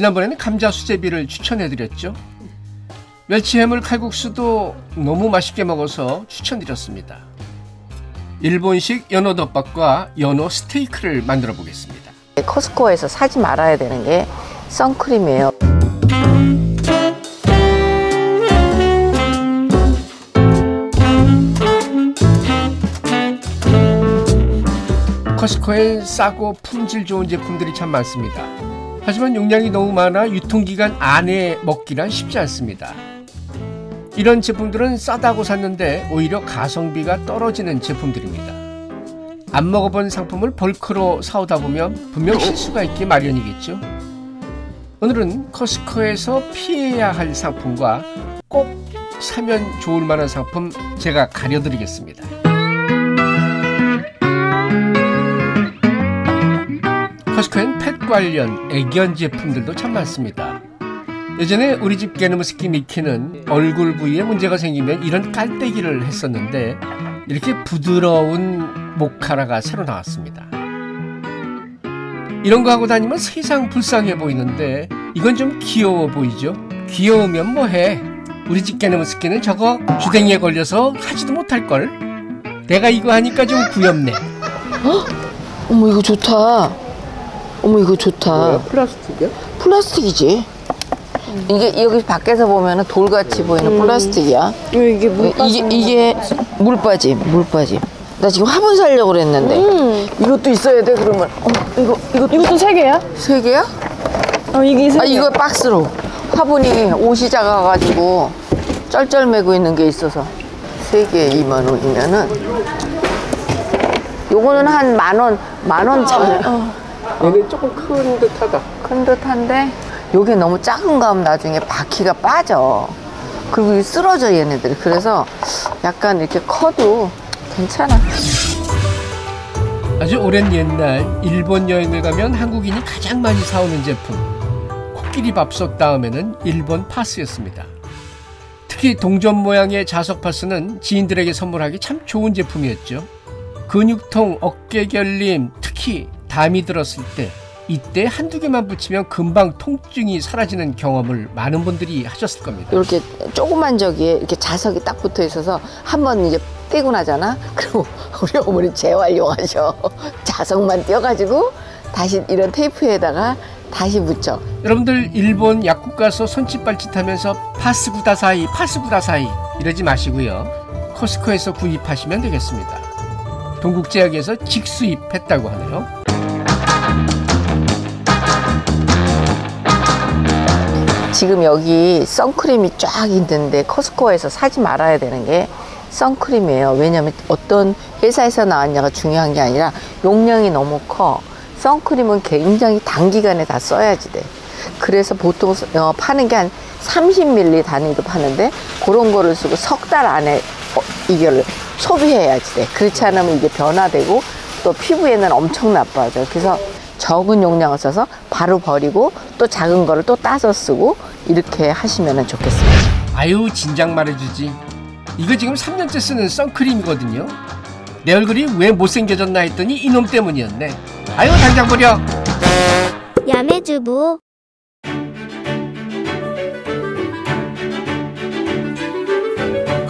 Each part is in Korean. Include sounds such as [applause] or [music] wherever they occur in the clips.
지난번에는 감자 수제비를 추천해드렸죠. 멸치 해물 칼국수도 너무 맛있게 먹어서 추천드렸습니다. 일본식 연어 덮밥과 연어 스테이크를 만들어 보겠습니다. 코스코에서 사지 말아야 되는 게 선크림이에요. 커스코엔 싸고 품질 좋은 제품들이 참 많습니다. 하지만 용량이 너무 많아 유통기간 안에 먹기란 쉽지 않습니다. 이런 제품들은 싸다고 샀는데 오히려 가성비가 떨어지는 제품들입니다. 안 먹어본 상품을 벌크로 사오다 보면 분명 실수가 있기 마련이겠죠. 오늘은 커스코에서 피해야 할 상품과 꼭 사면 좋을 만한 상품 제가 가려드리겠습니다. 커스코엔 펫 관련 애견 제품들도 참 많습니다. 예전에 우리 집 게노무스키 미키는 얼굴 부위에 문제가 생기면 이런 깔때기를 했었는데 이렇게 부드러운 모카라가 새로 나왔습니다. 이런 거 하고 다니면 세상 불쌍해 보이는데 이건 좀 귀여워 보이죠? 귀여우면 뭐해? 우리 집 게노무스키는 저거 주댕이에 걸려서 하지도 못할걸? 내가 이거 하니까 좀 귀엽네. 어머 이거 좋다. 어머 이거 좋다. 플라스틱이야? 플라스틱이지. 이게 여기 밖에서 보면은 돌같이 보이는 플라스틱이야. 이게 물 어, 이게 이게 물 빠짐, 물 빠짐. 나 지금 화분 살려고 그랬는데 이것도 있어야 돼 그러면. 어, 이거 이거 이것도 세 개야? 세 개야? 어 이게 세아 개. 이거 박스로. 화분이 옷이 작아가지고 쩔쩔매고 있는 게 있어서 세 개에 2만 원이면은 요거는 한 만 원, 만원 천. 얘는 조금 큰 듯하다. 큰 듯한데 요게 너무 작은가 하면 나중에 바퀴가 빠져 그리고 이 쓰러져 얘네들이 그래서 약간 이렇게 커도 괜찮아 아주 오랜 옛날 일본 여행을 가면 한국인이 가장 많이 사오는 제품 코끼리 밥솥 다음에는 일본 파스였습니다. 특히 동전 모양의 자석 파스는 지인들에게 선물하기 참 좋은 제품이었죠. 근육통, 어깨 결림, 특히 담이 들었을 때 이때 한두 개만 붙이면 금방 통증이 사라지는 경험을 많은 분들이 하셨을 겁니다. 이렇게 조그만 저기에 이렇게 자석이 딱 붙어 있어서 한 번 이제 떼고 나잖아? [laughs] 그리고 우리 어머니 재활용하셔. [laughs] 자석만 떼어가지고 다시 이런 테이프에다가 다시 붙여. 여러분들 일본 약국 가서 손짓발짓 하면서 파스 구다사이 파스 구다사이 이러지 마시고요. 코스코에서 구입하시면 되겠습니다. 동국제약에서 직수입했다고 하네요 지금 여기 선크림이 쫙 있는데 커스코에서 사지 말아야 되는 게 선크림이에요. 왜냐면 어떤 회사에서 나왔냐가 중요한 게 아니라 용량이 너무 커. 선크림은 굉장히 단기간에 다 써야지 돼. 그래서 보통 어, 파는 게 한 30ml 단위로 파는데 그런 거를 쓰고 석 달 안에 어, 이걸 소비해야지 돼. 그렇지 않으면 이게 변화되고 또 피부에는 엄청 나빠져. 그래서 적은 용량을 써서 바로 버리고 또 작은 거를 또 따서 쓰고 이렇게 하시면 좋겠습니다. 아유 진작 말해주지. 이거 지금 3년째 쓰는 선크림이거든요. 내 얼굴이 왜 못생겨졌나 했더니 이놈 때문이었네. 아유 당장 버려. 야매주부.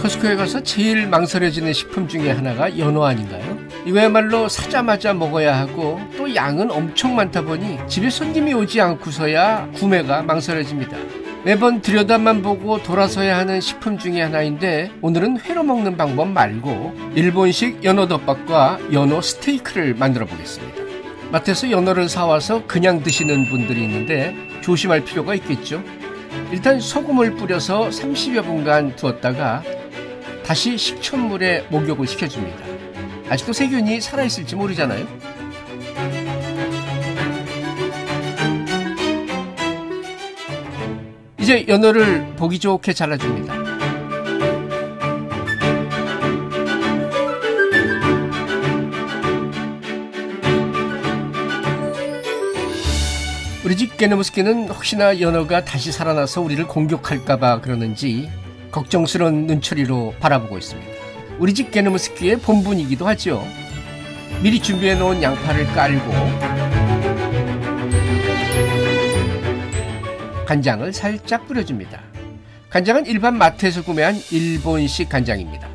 커스코에 가서 제일 망설여지는 식품 중에 하나가 연어 아닌가요? 이거야말로 사자마자 먹어야 하고 또 양은 엄청 많다 보니 집에 손님이 오지 않고서야 구매가 망설여집니다. 매번 들여다만 보고 돌아서야 하는 식품 중에 하나인데 오늘은 회로 먹는 방법 말고 일본식 연어 덮밥과 연어 스테이크를 만들어 보겠습니다. 마트에서 연어를 사와서 그냥 드시는 분들이 있는데 조심할 필요가 있겠죠. 일단 소금을 뿌려서 30여 분간 두었다가 다시 식초물에 목욕을 시켜줍니다. 아직도 세균이 살아있을지 모르잖아요. 이제 연어를 보기 좋게 잘라줍니다. 우리 집 게노무스키는 혹시나 연어가 다시 살아나서 우리를 공격할까봐 그러는지 걱정스러운 눈초리로 바라보고 있습니다. 우리 집 게노무스키의 본분이기도 하죠. 미리 준비해 놓은 양파를 깔고 간장을 살짝 뿌려줍니다. 간장은 일반 마트에서 구매한 일본식 간장입니다.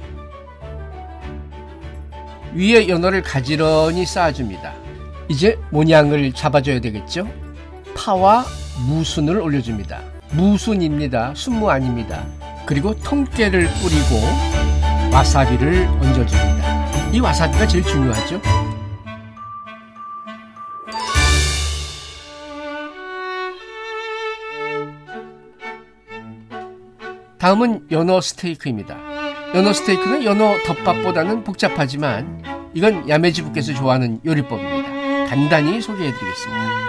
위에 연어를 가지런히 쌓아줍니다. 이제 모양을 잡아줘야 되겠죠? 파와 무순을 올려줍니다. 무순입니다. 순무 아닙니다. 그리고 통깨를 뿌리고 와사비를 얹어줍니다. 이 와사비가 제일 중요하죠? 다음은 연어 스테이크입니다. 연어 스테이크는 연어 덮밥보다는 복잡하지만 이건 야매지부께서 좋아하는 요리법입니다. 간단히 소개해드리겠습니다.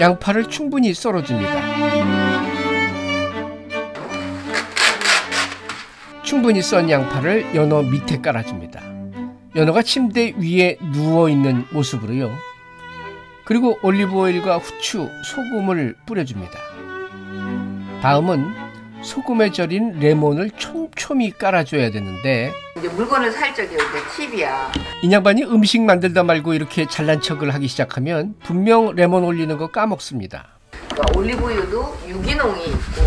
양파를 충분히 썰어줍니다. 충분히 썬 양파를 연어 밑에 깔아줍니다. 연어가 침대 위에 누워있는 모습으로요. 그리고 올리브오일과 후추, 소금을 뿌려줍니다. 다음은 소금에 절인 레몬을 촘촘히 깔아줘야 되는데 이제 물건을 살 적이 이제 팁이야. 이 양반이 음식 만들다 말고 이렇게 잘난 척을 하기 시작하면 분명 레몬 올리는 거 까먹습니다. 그러니까 올리브유도 유기농이 있고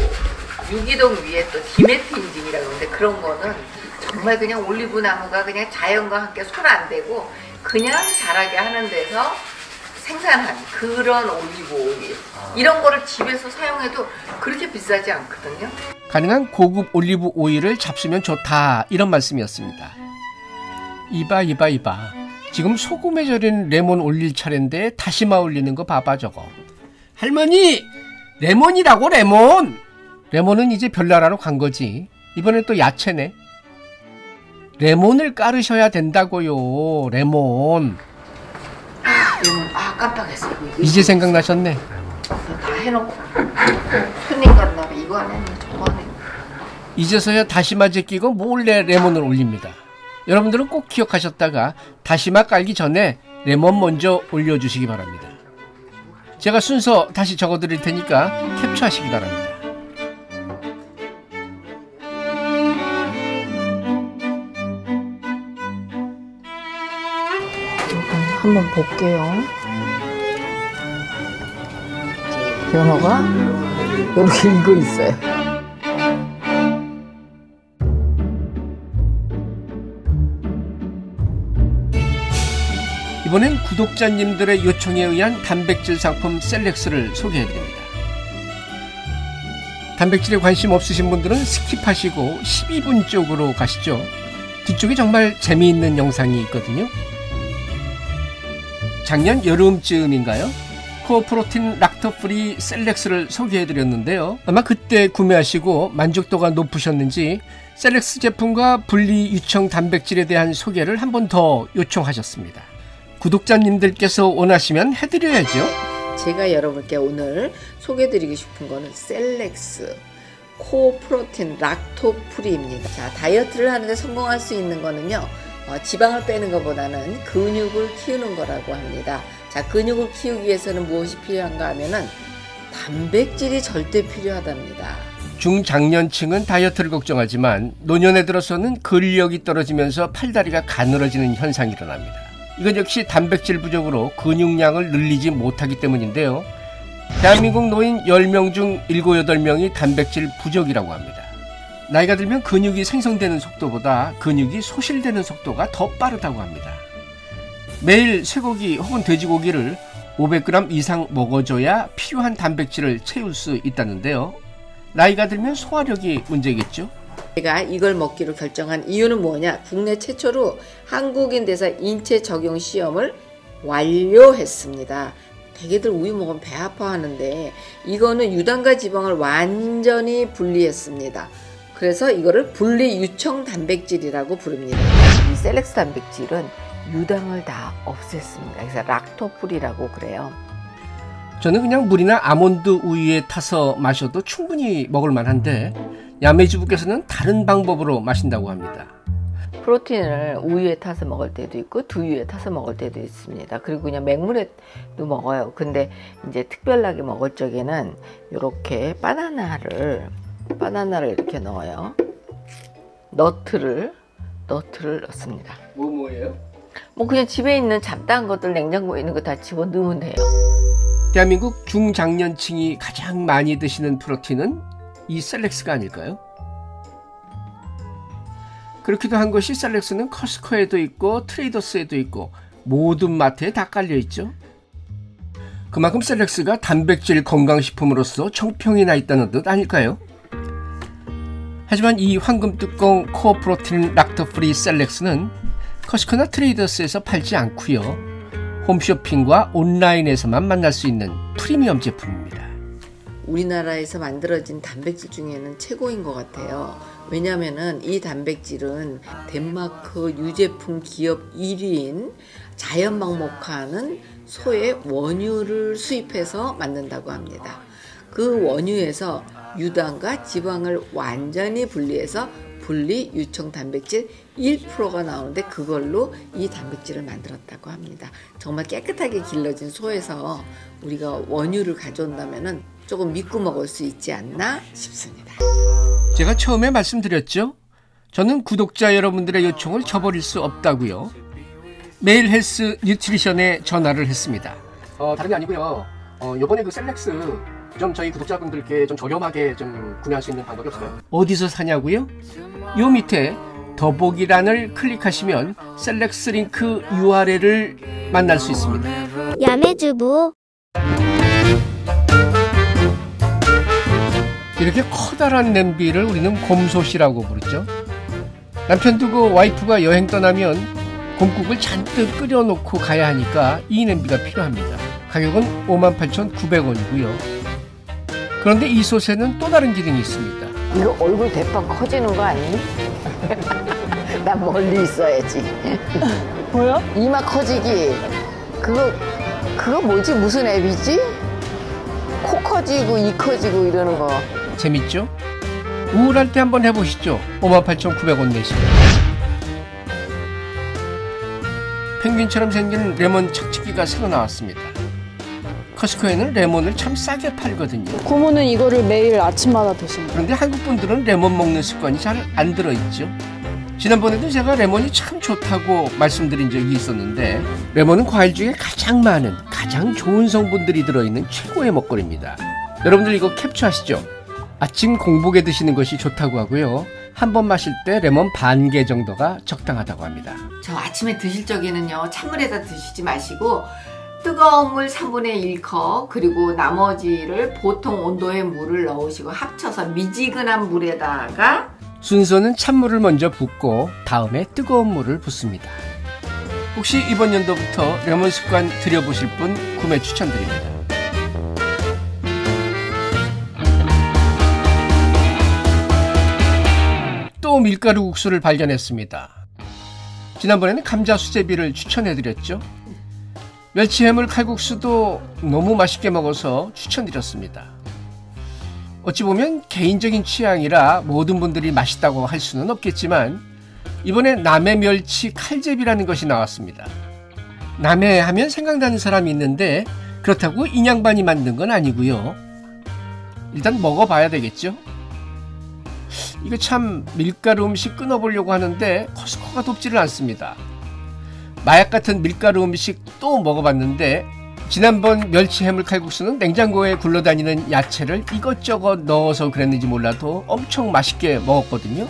유기농 위에 또 디메트 인증이라고 하는데 그런 거는 정말 그냥 올리브 나무가 그냥 자연과 함께 손 안 대고 그냥 자라게 하는 데서 생산한 그런 올리브 오일 이런 거를 집에서 사용해도 그렇게 비싸지 않거든요. 가능한 고급 올리브 오일을 잡수면 좋다. 이런 말씀이었습니다. 이봐 이봐 이봐. 지금 소금에 절인 레몬 올릴 차례인데 다시마 올리는 거 봐봐 저거. 할머니! 레몬이라고 레몬! 레몬은 이제 별나라로 간 거지. 이번엔 또 야채네. 레몬을 깔으셔야 된다고요 레몬. 이건 아 깜빡했어. 이제 생각나셨네. 다 해놓고. 손님 봐. 이거 안 했네. 저거 안 했네. 이제서야 다시마 제 끼고 몰래 레몬을 올립니다. 여러분들은 꼭 기억하셨다가 다시마 깔기 전에 레몬 먼저 올려주시기 바랍니다. 제가 순서 다시 적어드릴 테니까 캡처하시기 바랍니다. 한번 볼게요. 연어가 이렇게 익어 있어요. 이번엔 구독자님들의 요청에 의한 단백질 상품 셀렉스를 소개해드립니다. 단백질에 관심 없으신 분들은 skip하시고 12분 쪽으로 가시죠. 뒤쪽에 정말 재미있는 영상이 있거든요. 작년 여름쯤인가요? 코어프로틴 락토프리 셀렉스를 소개해드렸는데요. 아마 그때 구매하시고 만족도가 높으셨는지 셀렉스 제품과 분리 유청 단백질에 대한 소개를 한 번 더 요청하셨습니다. 구독자님들께서 원하시면 해드려야죠. 제가 여러분께 오늘 소개드리고 싶은 거는 셀렉스 코어 프로틴 락토프리입니다. 자, 다이어트를 하는데 성공할 수 있는 거는요. 어, 지방을 빼는 것보다는 근육을 키우는 거라고 합니다. 자, 근육을 키우기 위해서는 무엇이 필요한가 하면은 단백질이 절대 필요하답니다. 중장년층은 다이어트를 걱정하지만 노년에 들어서는 근력이 떨어지면서 팔다리가 가늘어지는 현상이 일어납니다. 이건 역시 단백질 부족으로 근육량을 늘리지 못하기 때문인데요. 대한민국 노인 10명 중 7, 8명이 단백질 부족이라고 합니다. 나이가 들면 근육이 생성되는 속도보다 근육이 소실되는 속도가 더 빠르다고 합니다. 매일 쇠고기 혹은 돼지고기를 500g 이상 먹어줘야 필요한 단백질을 채울 수 있다는데요. 나이가 들면 소화력이 문제겠죠? 제가 이걸 먹기로 결정한 이유는 뭐냐? 국내 최초로 한국인 대사 인체 적용 시험을 완료했습니다. 대개들 우유 먹으면 배 아파하는데 이거는 유당과 지방을 완전히 분리했습니다. 그래서 이거를 분리 유청 단백질이라고 부릅니다. 이 셀렉스 단백질은 유당을 다 없앴습니다. 그래서 락토프리라고 그래요. 저는 그냥 물이나 아몬드 우유에 타서 마셔도 충분히 먹을 만한데 야매주부께서는 다른 방법으로 마신다고 합니다. 프로틴을 우유에 타서 먹을 때도 있고 두유에 타서 먹을 때도 있습니다. 그리고 그냥 맹물에도 먹어요. 근데 이제 특별하게 먹을 적에는 이렇게 바나나를 바나나를 이렇게 넣어요. 너트를 너트를 넣습니다. 뭐 뭐예요? 뭐 그냥 집에 있는 잡다한 것들 냉장고에 있는 거 다 집어 넣으면 돼요. 대한민국 중장년층이 가장 많이 드시는 프로틴은 이 셀렉스가 아닐까요? 그렇기도 한 것이 셀렉스는 커스코에도 있고 트레이더스에도 있고 모든 마트에 다 깔려 있죠. 그만큼 셀렉스가 단백질 건강식품으로서 정평이 나 있다는 뜻 아닐까요? 하지만 이 황금 뚜껑 코어 프로틴 락토 프리 셀렉스는 커스코나 트레이더스에서 팔지 않고요. 홈쇼핑과 온라인에서만 만날 수 있는 프리미엄 제품입니다. 우리나라에서 만들어진 단백질 중에는 최고인 것 같아요. 왜냐하면 이 단백질은 덴마크 유제품 기업 1위인 자연막목화는 소의 원유를 수입해서 만든다고 합니다. 그 원유에서 유당과 지방을 완전히 분리해서 분리 유청 단백질 1%가 나오는데 그걸로 이 단백질을 만들었다고 합니다. 정말 깨끗하게 길러진 소에서 우리가 원유를 가져온다면 조금 믿고 먹을 수 있지 않나 싶습니다. 제가 처음에 말씀드렸죠. 저는 구독자 여러분들의 요청을 저버릴 수 없다고요. 매일 헬스 뉴트리션에 전화를 했습니다. 어, 다른 게 아니고요. 어, 요번에 그 셀렉스 좀 저희 구독자분들께 좀 저렴하게 좀 구매할 수 있는 방법이 없어요? 어디서 사냐고요? 요 밑에 더보기란을 클릭하시면 셀렉스 링크 URL을 만날 수 있습니다. 야매주부 이렇게 커다란 냄비를 우리는 곰솥이라고 부르죠. 남편 두고 와이프가 여행 떠나면 곰국을 잔뜩 끓여놓고 가야 하니까 이 냄비가 필요합니다. 가격은 58,900원이고요. 그런데 이 솥에는 또 다른 기능이 있습니다. 이거 얼굴 대빵 커지는 거 아니니? [laughs] 난 멀리 있어야지. 보여? 이마 커지기. 그거 그거 뭐지? 무슨 앱이지? 코 커지고 이 커지고 이러는 거. 재밌죠? 우울할 때 한번 해보시죠. 58,900원 내시고. 펭귄처럼 생긴 레몬 착지기가 새로 나왔습니다. 커스코에는 레몬을 참 싸게 팔거든요. 고모는 이거를 매일 아침마다 드신다. 그런데 한국 분들은 레몬 먹는 습관이 잘 안 들어있죠. 지난번에도 제가 레몬이 참 좋다고 말씀드린 적이 있었는데 레몬은 과일 중에 가장 많은 가장 좋은 성분들이 들어있는 최고의 먹거리입니다. 여러분들 이거 캡처하시죠? 아침 공복에 드시는 것이 좋다고 하고요. 한 번 마실 때 레몬 반 개 정도가 적당하다고 합니다. 저 아침에 드실 적에는요 찬물에다 드시지 마시고 뜨거운 물 3분의 1컵 그리고 나머지를 보통 온도의 물을 넣으시고 합쳐서 미지근한 물에다가 순서는 찬물을 먼저 붓고 다음에 뜨거운 물을 붓습니다. 혹시 이번 연도부터 레몬 습관 들여보실 분 구매 추천드립니다. 또 밀가루 국수를 발견했습니다. 지난번에는 감자 수제비를 추천해드렸죠. 멸치 해물 칼국수도 너무 맛있게 먹어서 추천드렸습니다. 어찌 보면 개인적인 취향이라 모든 분들이 맛있다고 할 수는 없겠지만 이번에 남해 멸치 칼제비라는 것이 나왔습니다. 남해 하면 생각나는 사람이 있는데 그렇다고 인양반이 만든 건 아니고요. 일단 먹어봐야 되겠죠. 이거 참 밀가루 음식 끊어보려고 하는데 커스코가 돕지를 않습니다. 마약 같은 밀가루 음식 또 먹어봤는데 지난번 멸치 해물 칼국수는 냉장고에 굴러다니는 야채를 이것저것 넣어서 그랬는지 몰라도 엄청 맛있게 먹었거든요.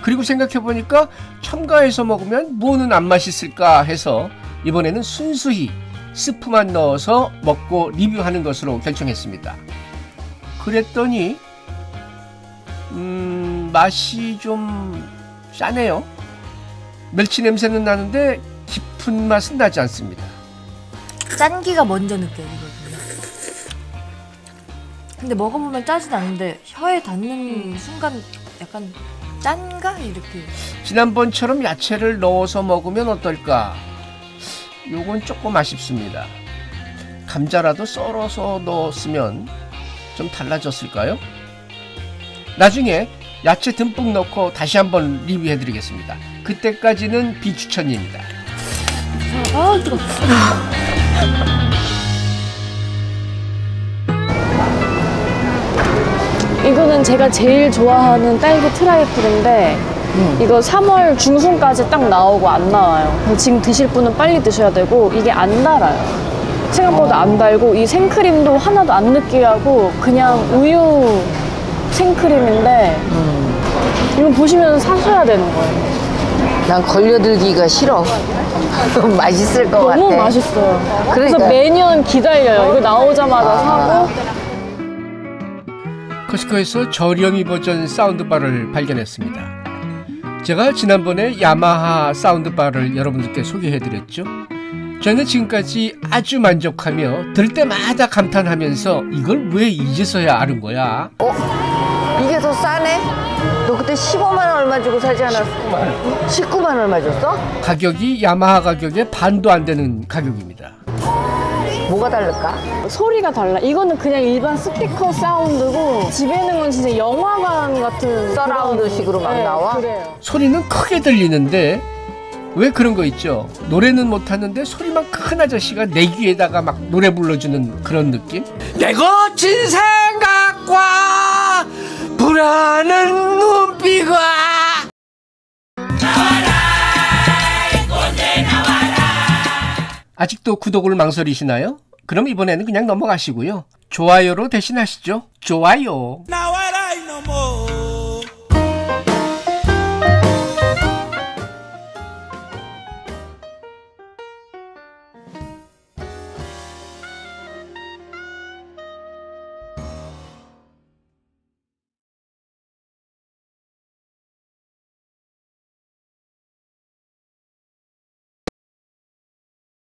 그리고 생각해보니까 첨가해서 먹으면 뭐는 안 맛있을까 해서 이번에는 순수히 스프만 넣어서 먹고 리뷰하는 것으로 결정했습니다. 그랬더니 음, 맛이 좀 짜네요. 멸치 냄새는 나는데 깊은 맛은 나지 않습니다. 짠기가 먼저 느껴지거든요. 근데 먹어보면 짜진 않은데 혀에 닿는 순간 약간 짠가 이렇게 지난번처럼 야채를 넣어서 먹으면 어떨까? 요건 조금 아쉽습니다. 감자라도 썰어서 넣었으면 좀 달라졌을까요? 나중에 야채 듬뿍 넣고 다시 한번 리뷰해드리겠습니다. 그때까지는 비추천입니다. 아 뜨거. 이거는 제가 제일 좋아하는 딸기 트라이플인데 이거 3월 중순까지 딱 나오고 안 나와요. 지금 드실 분은 빨리 드셔야 되고 이게 안 달아요. 생각보다 안 달고 이 생크림도 하나도 안 느끼하고 그냥 우유 생크림인데 이거 보시면 사셔야 되는 거예요. 난 걸려들기가 싫어. [laughs] 맛있을 것 같아. 너무 맛있어요. 그래서 그러니까요. 매년 기다려요. 이거 나오자마자 아. 사고 코스코에서 저렴이 버전 사운드바를 발견했습니다. 제가 지난번에 야마하 사운드바를 여러분들께 소개해드렸죠. 저는 지금까지 아주 만족하며 들 때마다 감탄하면서 이걸 왜 이제서야 아는 거야? 이게 더 싸네? 너 그때 15만 원 얼마 주고 사지 않았어? 19만 원 얼마 줬어? 가격이 야마하 가격의 반도 안 되는 가격입니다. 뭐가 다를까? 소리가 달라. 이거는 그냥 일반 스피커 사운드고 집에 있는 건 진짜 영화관 같은 서라운드식으로 막 네, 나와? 그래요. 소리는 크게 들리는데 왜 그런 거 있죠? 노래는 못하는데 소리만 큰 아저씨가 내 귀에다가 막 노래 불러주는 그런 느낌? 내 거친 생각과 불안한 눈빛과 아직도 구독을 망설이시나요? 그럼 이번에는 그냥 넘어가시고요. 좋아요로 대신하시죠. 좋아요.